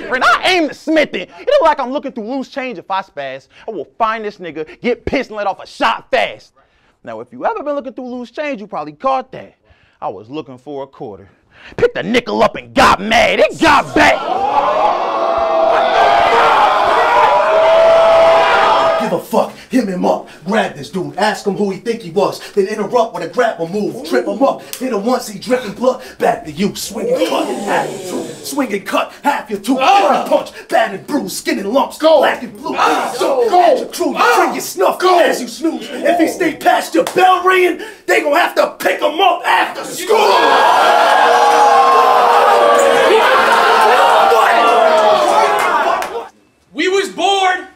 different. I aim to smith it. It look like I'm looking through loose change if I spaz. I will find this nigga, get pissed and let off a shot fast. Now, if you ever been looking through loose change, you probably caught that. I was looking for a quarter. Picked a nickel up and got mad. It got back. Give a fuck. Him him up. Grab this dude. Ask him who he think he was. Then interrupt with a grapple move. Trip him up. Hit him once. He dripping blood. Back to you. Swing and cut. Half your tooth. Swing and cut. Half your tooth. Ah. Punch. Bad and bruised. Skin and lumps. Go. Black and blue. Ah. So go. At your crew. You ah. your snuff. Go. As you snooze. If he stay past your bell ringing, they gonna have to pick him up after school. We was bored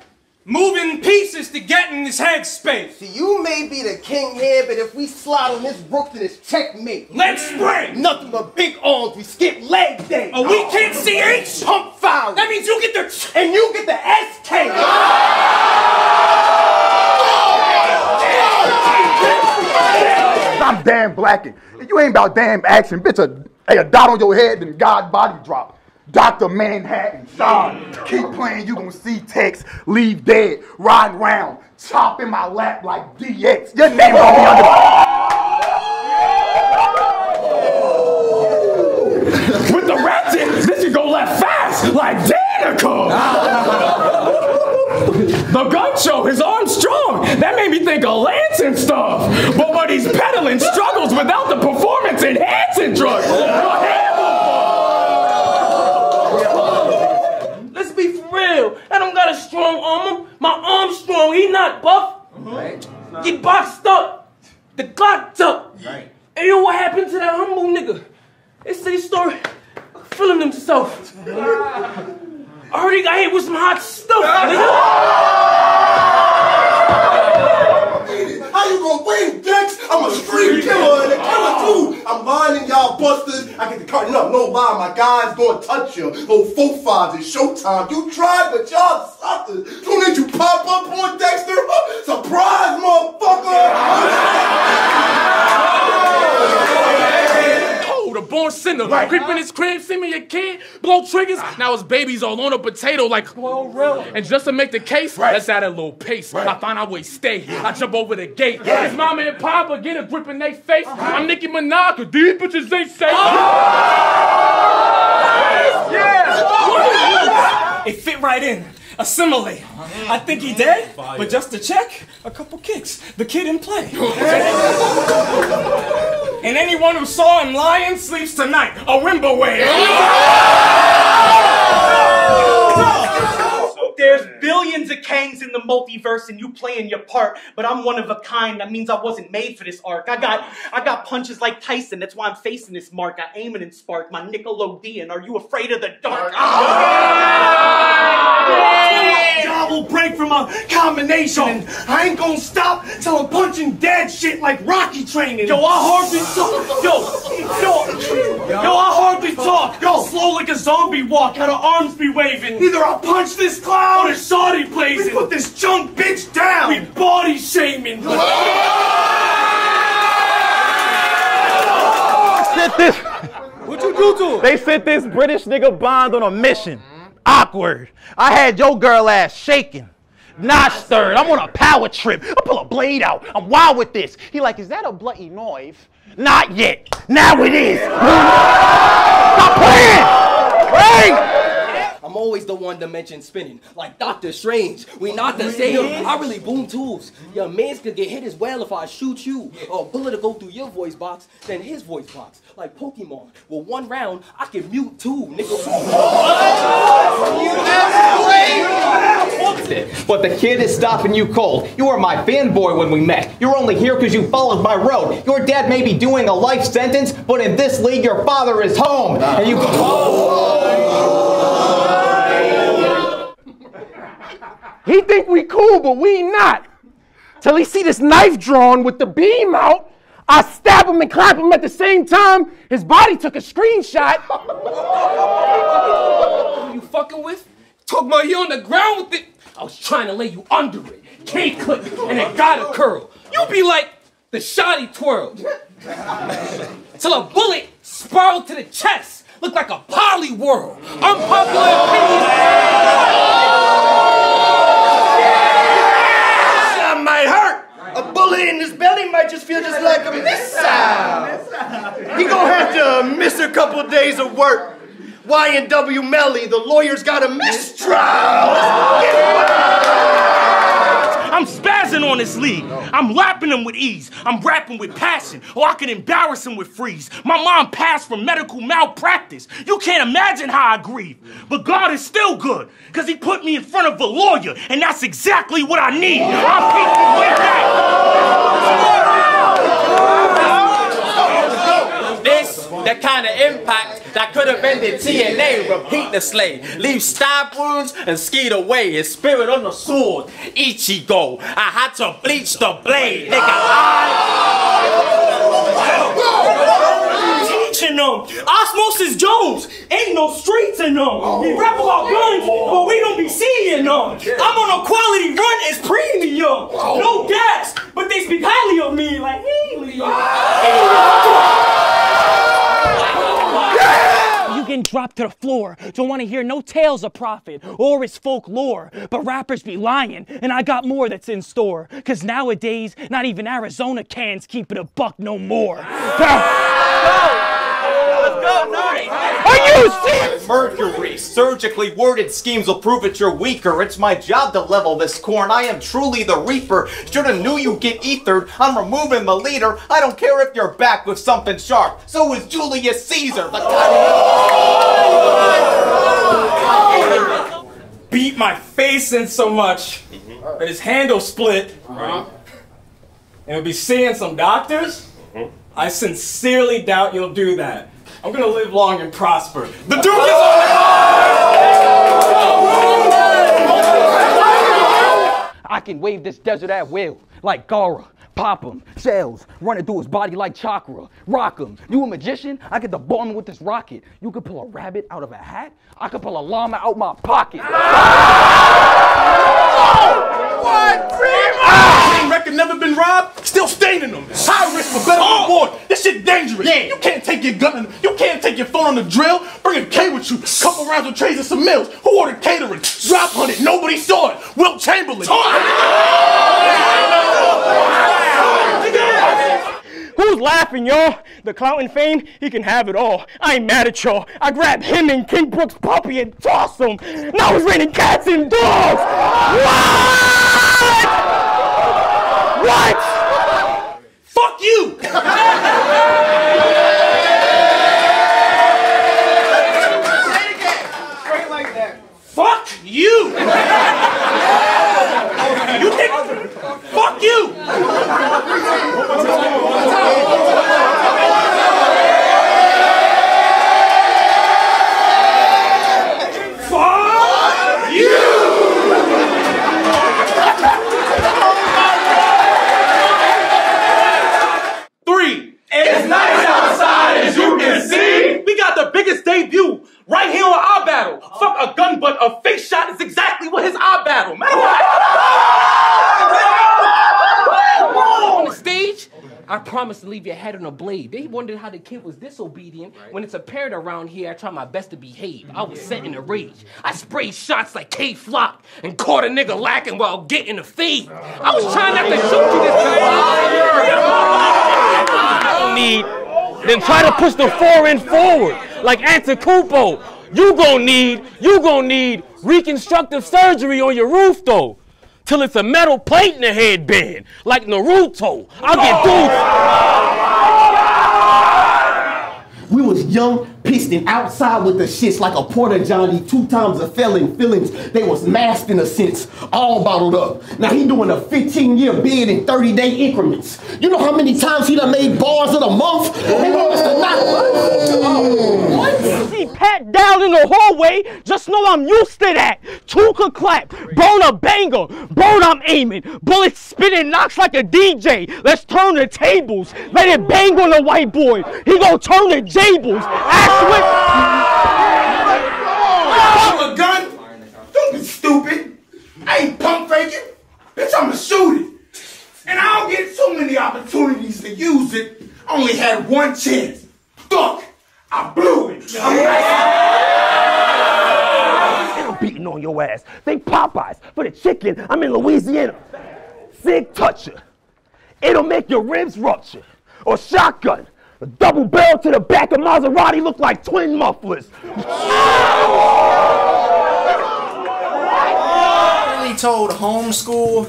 moving pieces to get in this headspace. See, you may be the king here, but if we slide on this brook, then it's checkmate. Let's spring! Nothing but big arms, we skip leg day. Oh, we can't see H? Pump foul. That means you get the... And you get the SK. I'm damn blacking. You ain't about damn action. Bitch, a, a dot on your head, then God body drop. Dr. Manhattan, Sean, keep playing, you gonna see Tex leave dead, riding round, chop in my lap like DX. Your name gonna be under With the ratchet, this should go left fast, like Danica! the gun show, his arm's strong. That made me think of Lance and stuff. But what he's peddling struggles without the performance enhancing drugs. I don't got a strong arm. My arm's strong. He not buff. Right. He boxed up. The Glock's up. Right. And you know what happened to that humble nigga? They say he started feeling himself. I heard he got hit with some hot stuff, you gonna win, Dex? I'm a street killer and a killer too. I'm minding y'all busters. I get the carton up. No lie, my guys gonna touch you. Oh, four fives, it's showtime. You tried, but y'all suckers. Don't need you pop up on Dexter. Surprise, motherfucker. the born sinner. Right. Creep in his crib, see me a kid, blow triggers. Now his baby's all on a potato like, well, really? And just to make the case, right. let's add a little pace. Right. I find out where he stay. I jump over the gate. Right. His mama and papa get a grip in their face. Uh -huh. I'm Nicki Minaj, these bitches ain't safe. Oh. Yeah! It fit right in assimilate. I think he dead, but just to check, a couple kicks. The kid in play. and anyone who saw him lying sleeps tonight. A Wimbleway. There's billions of Kangs in the multiverse and you playing your part, but I'm one of a kind. That means I wasn't made for this arc. I got I got punches like Tyson. That's why I'm facing this mark. I aim it and spark. My Nickelodeon. Are you afraid of the dark? Y'all will break from a combination. And I ain't gonna stop till I'm punching dead shit like Rocky training. Yo, I hardly talk. Yo, yo, yo, I hardly talk. Yo, slow like a zombie walk. How the arms be waving. Either I'll punch this clown or Saudi blazing. We put this junk bitch down. We body shaming. Sit this. What you do to him? They sent this British nigga Bond on a mission. Awkward. I had your girl ass shaking. Not stirred. I'm on a power trip. I pull a blade out. I'm wild with this. He like, is that a bloody knife? Not yet. Now it is. Stop playing. Right? I'm always the one to mention spinning, like Doctor Strange. We not the same. I really boom tools. Your mans could get hit as well if I shoot you, or bullet to go through your voice box, then his voice box, like Pokemon. With one round, I can mute two, nigga. But the kid is stopping you cold. You were my fanboy when we met. You're only here because you followed my road. Your dad may be doing a life sentence, but in this league, your father is home. And you. He think we cool, but we not. Till he see this knife drawn with the beam out. I stab him and clap him at the same time. His body took a screenshot. You fucking with? Talk about you on the ground with it. I was trying to lay you under it. Can't clip and it got a curl. You be like the shoddy twirl. Till a bullet spiraled to the chest look like a poly world. Unpopular opinions. Bullet in his belly might just feel just like a missile. He gonna have to miss a couple days of work. YNW Melly, the lawyer's got a mistrial. I'm spazzing on this league. I'm lapping them with ease. I'm rapping with passion, or I can embarrass him with freeze. My mom passed from medical malpractice. You can't imagine how I grieve. But God is still good, because He put me in front of a lawyer, and that's exactly what I need. I'm peaking with that. This, the kind of impact that could have ended TNA, repeat the slay. Leave stab wounds and skied away. His spirit on the sword, Ichigo. I had to bleach the blade, nigga. I... Teaching them. Osmosis Jones. Ain't no streets in them. We rap about guns, but we don't be seeing them. I'm on a quality run, it's premium. No gas, but they speak highly of me like helium. Getting dropped to the floor. Don't want to hear no tales of profit or his folklore. But rappers be lying, and I got more that's in store. Cause nowadays, not even Arizona cans keep it a buck no more. Serious? Mercury, surgically worded schemes will prove that you're weaker. It's my job to level this corn. I am truly the reaper. Shoulda knew you'd get ethered. I'm removing the leader. I don't care if you're back with something sharp. So is Julius Caesar. The Beat my face in so much mm-hmm. that his handle split. Uh-huh. And he'll be seeing some doctors. Mm-hmm. I sincerely doubt you'll do that. I'm gonna live long and prosper. The Duke is on I can wave this desert at will, like Gaara. Pop him, cells, running through his body like chakra. Rock him. You a magician? I get the bomb with this rocket. You could pull a rabbit out of a hat. I could pull a llama out my pocket. Same record never been robbed, still staining them. High risk for better reward. This shit dangerous. Yeah. You can't take your gun, you can't take your phone on the drill. Bring a K with you. Couple rounds of trays and some meals. Who ordered catering? Drop hunted, nobody saw it. Wilt Chamberlain. Who's laughing, y'all? The clout and fame, he can have it all. I ain't mad at y'all. I grabbed him and King Brooks' puppy and tossed him. Now it's raining cats and dogs. What? What? Fuck you! Fuck you! you think? Fuck you! Fuck you! Three. It's nice outside as you can see. We got the biggest debut right here on our battle. Fuck a gun, but a face shot is exactly what his eye battle. Matter on the stage. I promised to leave your head on a blade. They wondered how the kid was disobedient. When it's apparent around here, I try my best to behave. I was set in a rage. I sprayed shots like Kay Flock and caught a nigga lacking while getting a fade. I was trying not to oh. shoot you this time. need, then try to push the foreign forward like Antetokounmpo. You gon' need, you gon' need reconstructive surgery on your roof though, till it's a metal plate in the headband like Naruto. I'll get oh, dudes. We was young, and outside with the shits like a porter Johnny, two times a felon. Feelings, they was masked in a sense, all bottled up. Now he doing a 15 year bid in 30 day increments. You know how many times he done made bars in a month? Want us to not. See Pat down in the hallway, just know I'm used to that. Could clap, burn a banger, bird I'm aiming, bullets spinning, knocks like a DJ. Let's turn the tables, let it bang on the white boy. He gon' turn the jables. Ask a gun? Don't be stupid. I ain't pump faking. Bitch, I'ma shoot it. And I don't get too many opportunities to use it. I only had one chance. Fuck, I blew it. And I'm beating on your ass. Think Popeyes. For the chicken, I'm in Louisiana. Sig toucher. It'll make your ribs rupture. Or shotgun. A double barrel to the back of Maserati look like twin mufflers. Really told homeschool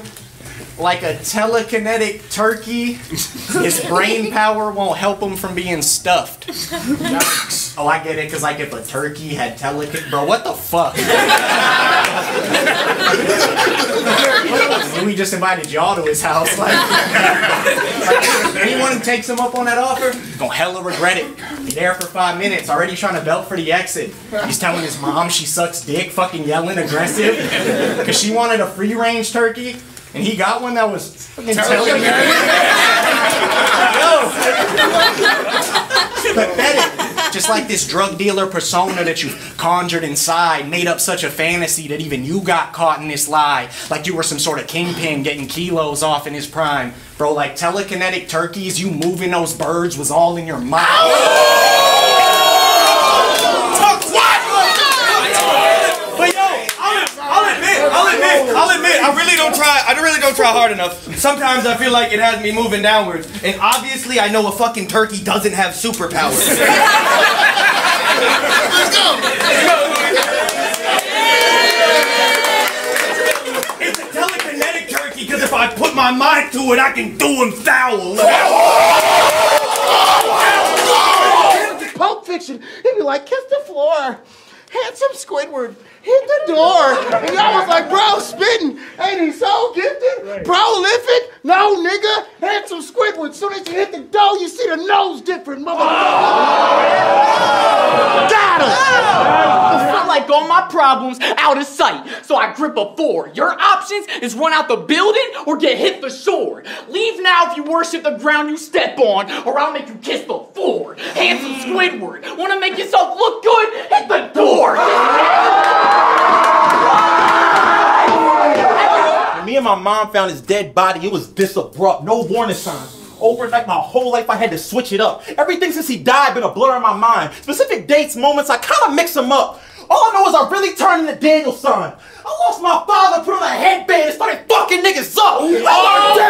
like a telekinetic turkey, his brain power won't help him from being stuffed. oh, I get it, because like if a turkey had telekinetic, bro, what the fuck? we just invited y'all to his house. Like, like, anyone who takes him up on that offer, gonna hella regret it. Be there for five minutes, already trying to belt for the exit. He's telling his mom she sucks dick, fucking yelling aggressive, because she wanted a free range turkey. And he got one that was fucking Yo. Pathetic. Just like this drug dealer persona that you conjured inside, made up such a fantasy that even you got caught in this lie. Like you were some sort of kingpin getting kilos off in his prime. Bro, like telekinetic turkeys, you moving those birds was all in your mind. But yo, I'll, I'll admit, I'll admit, I'll admit, I really don't try, I really don't try hard enough. Sometimes I feel like it has me moving downwards. And obviously I know a fucking turkey doesn't have superpowers. Let's go. It's a telekinetic turkey because if I put my mind to it, I can do him foul. Pulp Fiction, he'd be like, kiss the floor. Handsome Squidward, hit the door. And y'all was like, bro, spitting. Ain't he so gifted? Prolific? No, nigga. Handsome Squidward. Soon as you hit the door, you see the nose different, motherfucker. Got I felt like all my problems out of sight, so I grip a four. Your options is run out the building or get hit the shore. Leave now if you worship the ground you step on, or I'll make you kiss the floor. Handsome Squidward, wanna make yourself look good? Hit the door. When me and my mom found his dead body, it was this abrupt, no warning signs. Overnight, my whole life, I had to switch it up. Everything since he died been a blur in my mind. Specific dates, moments, I kind of mix them up. All I know is I really turned into Daniel-san. I lost my father, put on a headband, and started fucking niggas up. Oh, oh,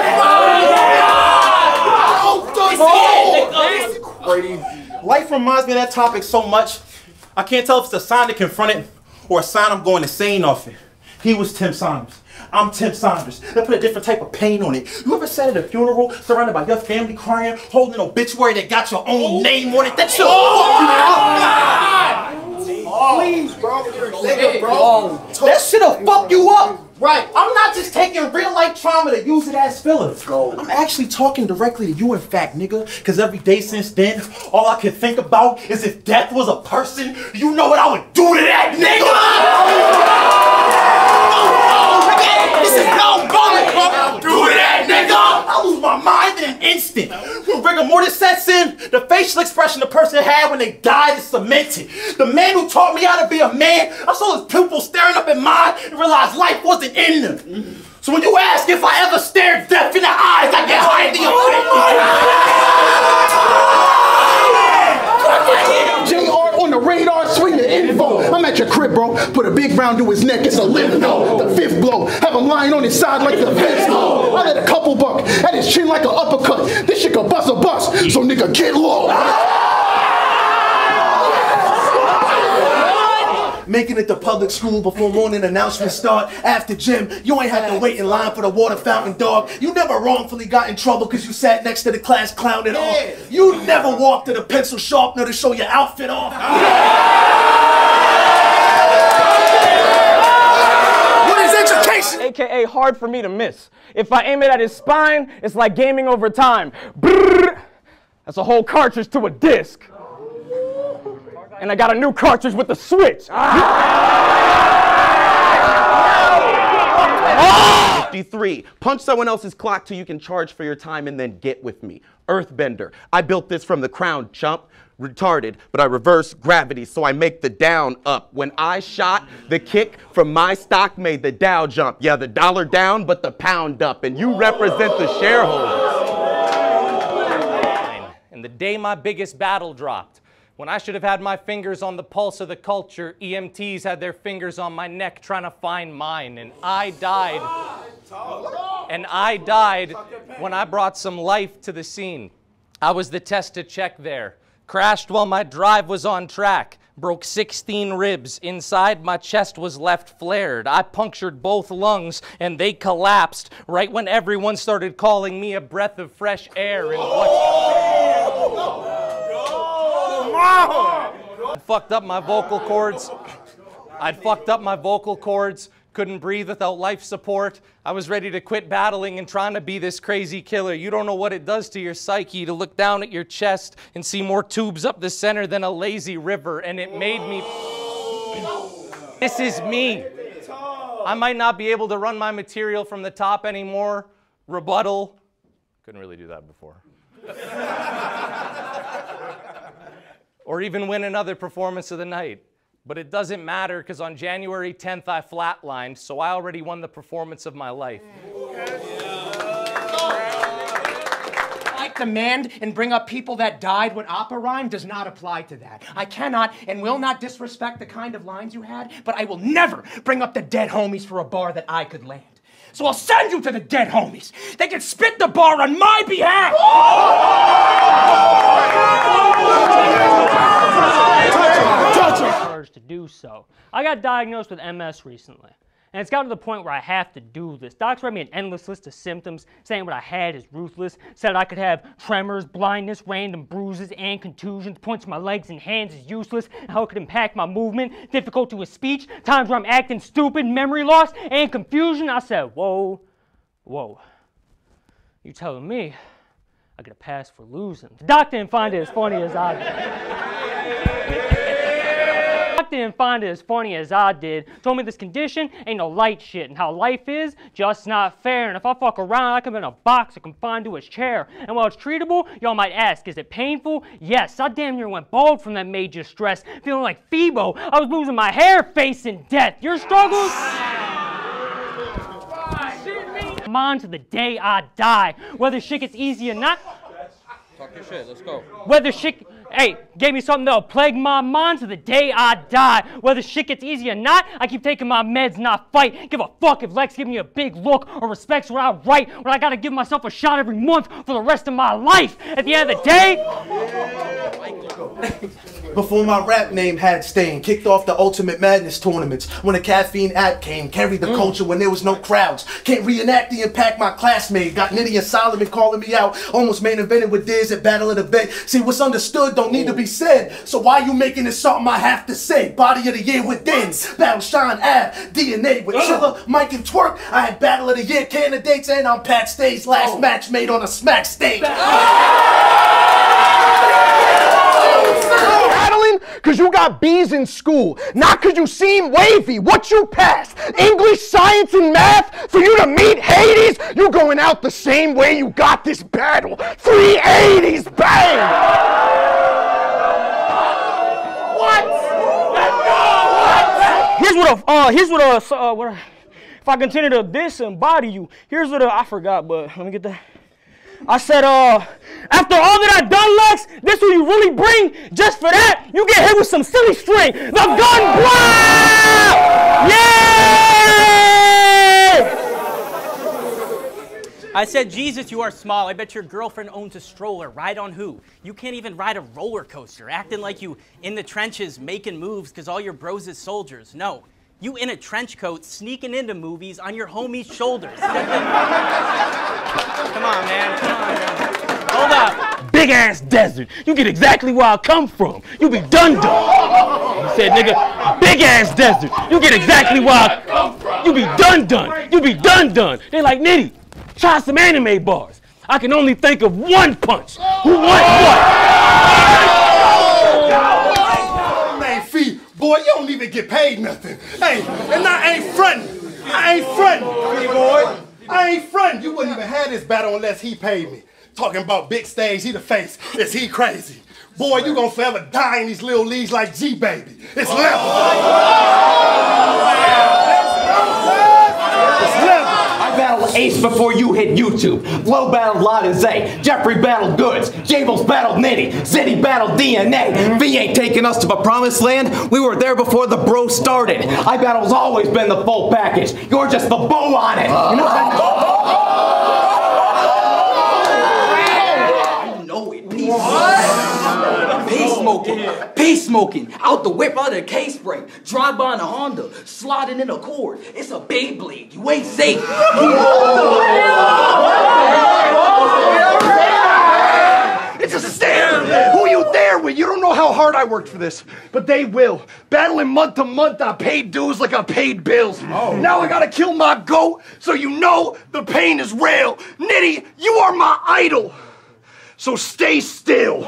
oh Crazy. Life reminds me of that topic so much. I can't tell if it's a sign to confront it or a sign I'm going insane off it. He was Tim Saunders. I'm Tim Saunders. They put a different type of pain on it. You ever sat at a funeral surrounded by your family crying, holding an obituary that got your own name on it? That shit oh, Please, bro. Nigga, bro. That shit'll fuck you up. Right. I'm not just taking real life trauma to use it as filler. I'm actually talking directly to you, in fact, nigga. Cause every day since then, all I can think about is if death was a person, you know what I would do to that nigga! This is no Do that, nigga. I lose my mind in an instant. When rigor mortis sets in, the facial expression the person had when they died is cemented. The man who taught me how to be a man, I saw his pupils staring up in mine and realized life wasn't in them. So when you ask if I ever stared death in the eyes, I get highly offended. JR on the radar, swing the info. I'm at your crib, bro. Put a big round to his neck, it's a limp no. The fifth blow, have him lying on his side like the fifth blow. I let a couple buck at his chin like an uppercut. This shit could bust a bust, so nigga get low. Making it to public school before morning announcements start. After gym, you ain't had to wait in line for the water fountain, dog. You never wrongfully got in trouble because you sat next to the class clown at all. You never walked to the pencil sharpener to show your outfit off. What AKA hard for me to miss. If I aim it at his spine, it's like gaming over time. Brrr. That's a whole cartridge to a disc. And I got a new cartridge with the switch. Ah! 53. Punch someone else's clock till you can charge for your time and then get with me. Earthbender. I built this from the crown, chump. Retarded, but I reverse gravity, so I make the down up. When I shot, the kick from my stock made the Dow jump. Yeah, the dollar down, but the pound up. And you represent the shareholders. And the day my biggest battle dropped, When I should have had my fingers on the pulse of the culture, EMTs had their fingers on my neck trying to find mine, and I died. And I died when I brought some life to the scene. I was the test to check there. Crashed while my drive was on track. Broke 16 ribs. Inside, my chest was left flared. I punctured both lungs and they collapsed right when everyone started calling me a breath of fresh air. And what? Fucked up my vocal cords. I'd fucked up my vocal cords. Couldn't breathe without life support. I was ready to quit battling and trying to be this crazy killer. You don't know what it does to your psyche to look down at your chest and see more tubes up the center than a lazy river, and it made me. This is me. I might not be able to run my material from the top anymore. Rebuttal. Couldn't really do that before. or even win another performance of the night. But it doesn't matter because on January 10th I flatlined, so I already won the performance of my life. Mm. I demand and bring up people that died when opera rhyme does not apply to that. I cannot and will not disrespect the kind of lines you had, but I will never bring up the dead homies for a bar that I could land. So I'll send you to the dead homies. They can spit the bar on my behalf. To do so. I got diagnosed with MS recently. And it's gotten to the point where I have to do this. Docs read me an endless list of symptoms, saying what I had is ruthless, said I could have tremors, blindness, random bruises, and contusions, points to my legs and hands is useless, how it could impact my movement, difficulty with speech, times where I'm acting stupid, memory loss, and confusion. I said, whoa, whoa. You telling me I get a pass for losing? The doc didn't find it as funny as I did. Doc didn't find it as funny as I did. Told me this condition ain't no light shit, and how life is just not fair. And if I fuck around, I come in a box or confined to a chair. And while it's treatable, y'all might ask, is it painful? Yes, I damn near went bald from that major stress, feeling like Phoebo. I was losing my hair, facing death. Your struggles? Mine to the day I die. Whether shit gets easy or not. Talk your shit, let's go. Whether shit, hey, gave me something that'll plague my mind to the day I die. Whether shit gets easy or not, I keep taking my meds, and not fight. Give a fuck if Lex give me a big look or respects what I write. When I gotta give myself a shot every month for the rest of my life. At the end of the day, Before my rap name had stain, kicked off the Ultimate Madness tournaments. When the caffeine act came, carried the mm. culture when there was no crowds. Can't reenact the impact my classmate. Got Nitty and Solomon calling me out. Almost main evented with Diz at Battle of the Bay. See, what's understood don't need to be said. So why you making it something I have to say? Body of the year with Dins. Battle Shine Ave. DNA with Chiller, Mike and Twerk. I had Battle of the Year candidates and I'm Pat Stay's last oh. match made on a smack stage. Ah! Battling because you got B's in school, not because you seem wavy. What you passed? English, science, and math? For you to meet Hades, you're going out the same way you got this battle. 380s, bang! What? Let's go! What? Here's what a, uh, here's what a, so, uh, what a, if I continue to this and body you, here's what a, I forgot, but let me get that. I said, uh, after all that I've done, Lex, this what you really bring? Just for that, you get hit with some silly string. The gun blow! Yeah! I said, Jesus, you are small. I bet your girlfriend owns a stroller. Ride on who? You can't even ride a roller coaster, acting like you in the trenches making moves because all your bros is soldiers. No, you in a trench coat sneaking into movies on your homie's shoulders. Come on, man. Come on, man. Hold up. Big ass desert. You get exactly where I come from. You be done done. You said, nigga, big ass desert. You get exactly where I come from. You be done done. You be done done. They like Nitty. Try some anime bars. I can only think of one punch. Who wants what? Man, fee, boy, you don't even get paid nothing. Hey, and I ain't frontin'. I ain't frontin'. boy. I ain't frontin'. You wouldn't even have this battle unless he paid me. Talking about big stage, he the face. Is he crazy? Boy, you gonna forever die in these little leagues like G Baby. It's level. I battled Ace before you hit YouTube. Flo battled Zay. Jeffrey battled Goodz. Jables battled Nitty. Zeddy battled DNA. V ain't taking us to the promised land. We were there before the bro started. iBattle's always been the full package. You're just the bow on it. You know I know it. Peace. Peace smoking. Peace smoking. Out the whip out of the case break. Drive by in a Honda. Sliding in a cord. It's a Beyblade. You ain't safe. It's a stand. Who you there with? You don't know how hard I worked for this, but they will. Battling month to month I paid dues like I paid bills. Oh. Now I gotta kill my goat, so you know the pain is real. Nitty, you are my idol. So stay still.